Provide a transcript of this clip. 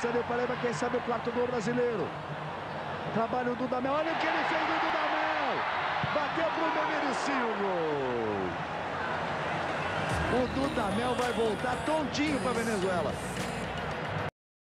Sandro Paraíba, quem sabe o quarto gol brasileiro. Trabalho do Dudamel, olha o que ele fez do Dudamel. Bateu pro merecia o gol. O Dudamel vai voltar tontinho para Venezuela.